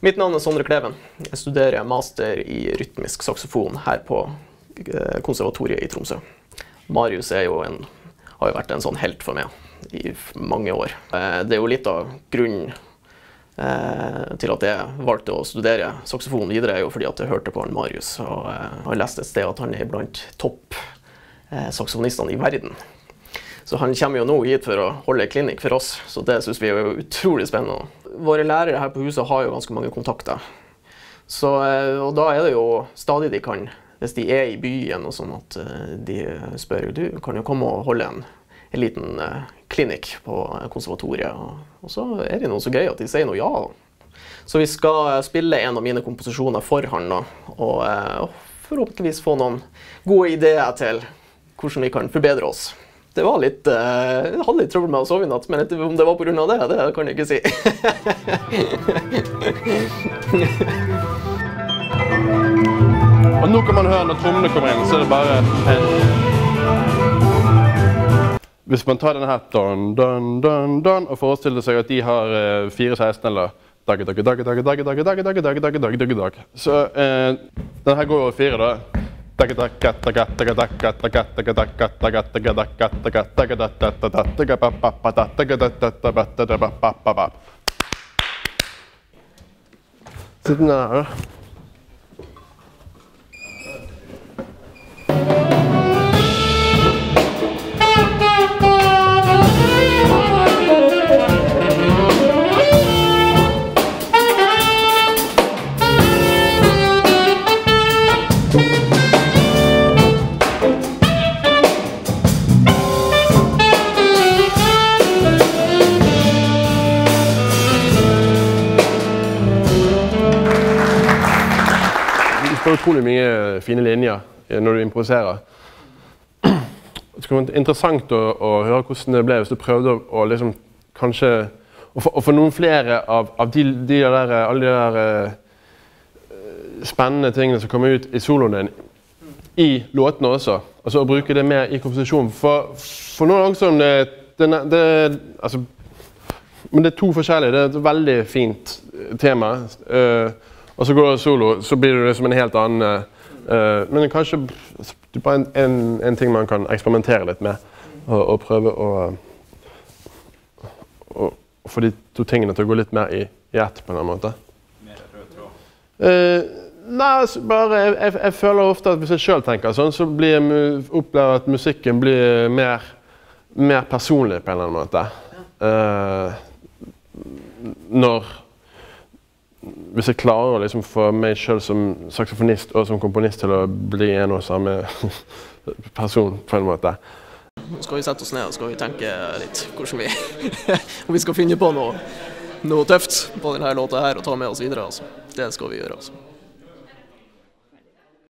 Mitt navn er Sondre Kleven. Jeg studerer master i rytmisk saksofon her på eh, konservatoriet i Tromsø. Marius jo en, har jo vært en sånn helt for meg i mange år. Eh, det er jo litt av grunnen eh, til at jeg valgte å studere saksofon videre, er jo fordi at jeg hørte på han Marius. Og har lest et sted at han er blant topp saksofonistene i verden. Så han kommer jo nå hit for å holde klinikk for oss, så det syns vi er utrolig spennende. Våre lærere her på huset har jo ganske mange kontakter. Så, eh, og da er det jo stadig de kan, hvis de er i byen og sånn at eh, de spør du kan jo komme og holde en, en liten uh, klinikk på konservatoriet. Og, og, så er det noe så gøy at de sier noe ja. Så vi skal spille en av mine komposisjoner for han da, og, og forhåpentligvis få noen gode ideer til hvordan vi kan forbedre oss det var litt uh, Jeg hadde litt trøbbel med å sove i natt, men om det var pga. det, det kan jeg ikke si. Og nå kan man høre når trommene kommer inn, så er det bare en Hvis man tar denne her don, don, don, don, og forestiller seg at de har uh, fire 16 eller dag, dag, dag, dag, dag, dag, dag, dag, dag, dag, dag, dag, dag, dag. Så dag. den her går over fire, da. Sitten nämä da. får utrolig mye fine linjer når du improviserer. Det skulle vært interessant å, å, høre hvordan det ble hvis du prøvde å, å liksom, kanskje å få, å få, noen flere av, av de, de der, alle de der spennende tingene som kommer ut i soloen din, i låtene også. Altså å bruke det mer i komposisjonen. For, for noen også, det, det, det, altså, Men det er to forskjellige. Det er et veldig fint tema. Uh, og så går du solo, så blir du liksom en helt annen uh, Men kanskje bare en, en, en, ting man kan eksperimentere litt med. Og, og prøve å, å, få de to tingene til å gå litt mer i, i ett, på en eller annen måte. Mer rød tråd? Uh, nei, altså, bare jeg, jeg, jeg, føler ofte at hvis jeg sjøl tenker sånn, så blir jeg, opplever at musikken blir mer, mer personlig på en eller annen måte. Uh, når hvis jeg klarer å liksom få meg sjøl som saksofonist og som komponist til å bli en og samme person, på en måte. Nå skal vi sette oss ned og skal vi tenke litt hvordan vi Om vi skal finne på noe, noe tøft på denne låta her og ta med oss videre. Altså. Det skal vi gjøre. altså.